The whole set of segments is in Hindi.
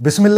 बिसमीम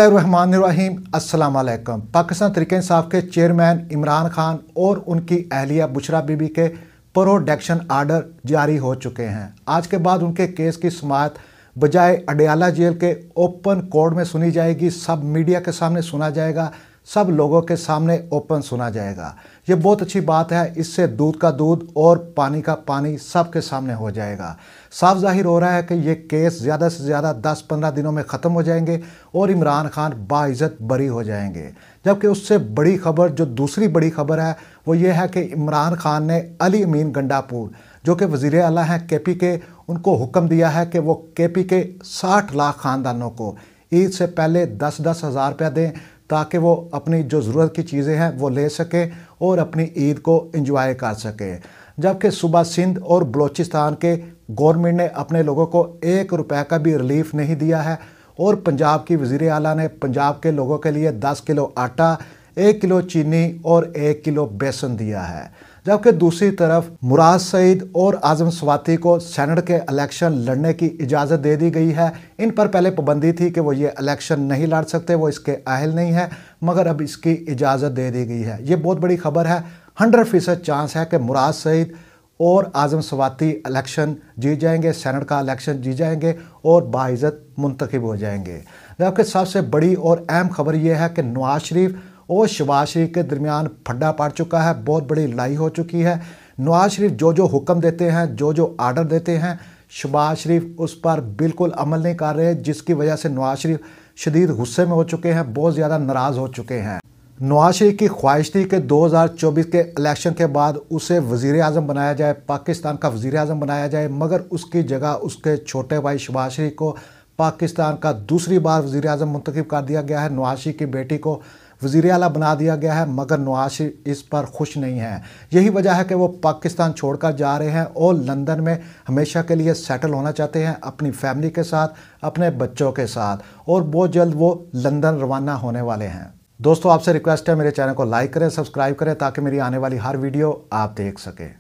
अल्लाम वालेकुम पाकिस्तान तरीके इंसाफ के चेयरमैन इमरान खान और उनकी अहलिया बुशरा बीबी के प्रोडक्शन आर्डर जारी हो चुके हैं। आज के बाद उनके केस की समात बजाय अडयाला जेल के ओपन कोर्ट में सुनी जाएगी। सब मीडिया के सामने सुना जाएगा। सब लोगों के सामने ओपन सुना जाएगा। ये बहुत अच्छी बात है, इससे दूध का दूध और पानी का पानी सबके सामने हो जाएगा। साफ़ ज़ाहिर हो रहा है कि ये केस ज़्यादा से ज़्यादा 10-15 दिनों में ख़त्म हो जाएँगे और इमरान खान बाइज़्ज़त बरी हो जाएँगे। जबकि उससे बड़ी खबर, जो दूसरी बड़ी खबर है, वो ये है कि इमरान खान ने अली अमीन गंडापुर, जो कि वज़ी अला हैं के पी के, उनको हुक्म दिया है कि वो के पी के साठ लाख ख़ानदानों को ईद से पहले दस दस हज़ार रुपया दें ताकि वो अपनी जो ज़रूरत की चीज़ें हैं वो ले सकें और अपनी ईद को इंजॉय कर सकें। जबकि सुबह सिंध और बलूचिस्तान के गवर्नमेंट ने अपने लोगों को एक रुपए का भी रिलीफ नहीं दिया है और पंजाब की वज़ी अला ने पंजाब के लोगों के लिए दस किलो आटा, एक किलो चीनी और एक किलो बेसन दिया है। जबकि दूसरी तरफ़ मुराद सईद और आज़म स्वाति को सेनेट के इलेक्शन लड़ने की इजाज़त दे दी गई है। इन पर पहले पाबंदी थी कि वो ये इलेक्शन नहीं लड़ सकते, वो इसके अहल नहीं है, मगर अब इसकी इजाज़त दे दी गई है। ये बहुत बड़ी खबर है। हंड्रेड फ़ीसद चांस है कि मुराद सईद और आज़म स्वाति इलेक्शन जीत जाएँगे, सेनेट का इलेक्शन जीत जाएँगे और बाइज़त मुंतखब हो जाएँगे। जबकि सबसे बड़ी और अहम खबर यह है कि नवाज़ शरीफ और शबाज शरीफ के दरमियान फड्डा पड़ चुका है, बहुत बड़ी लड़ाई हो चुकी है। नवाज़ शरीफ जो जो हुक्म देते हैं जो जो आर्डर देते हैं शबाज शरीफ उस पर बिल्कुल अमल नहीं कर रहे, जिसकी वजह से नवाज़ शरीफ शदीद गुस्से में हो चुके हैं, बहुत ज़्यादा नाराज़ हो चुके हैं। नवाज़ शरीफ की ख्वाहिश थी कि 2024 के इलेक्शन के बाद उसे वज़ी अजम बनाया जाए, पाकिस्तान का वज़ी अजम बनाया जाए, मगर उसकी जगह उसके छोटे भाई शबाज शरीफ को पाकिस्तान का दूसरी बार वज़ी अजम मुंतखब कर दिया गया है। नवाज़ शरीफ की बेटी को वज़ी अला बना दिया गया है, मगर नवाज़ इस पर खुश नहीं है। यही वजह है कि वो पाकिस्तान छोड़कर जा रहे हैं और लंदन में हमेशा के लिए सेटल होना चाहते हैं अपनी फैमिली के साथ, अपने बच्चों के साथ, और बहुत जल्द वो लंदन रवाना होने वाले हैं। दोस्तों, आपसे रिक्वेस्ट है, मेरे चैनल को लाइक करें, सब्सक्राइब करें, ताकि मेरी आने वाली हर वीडियो आप देख सकें।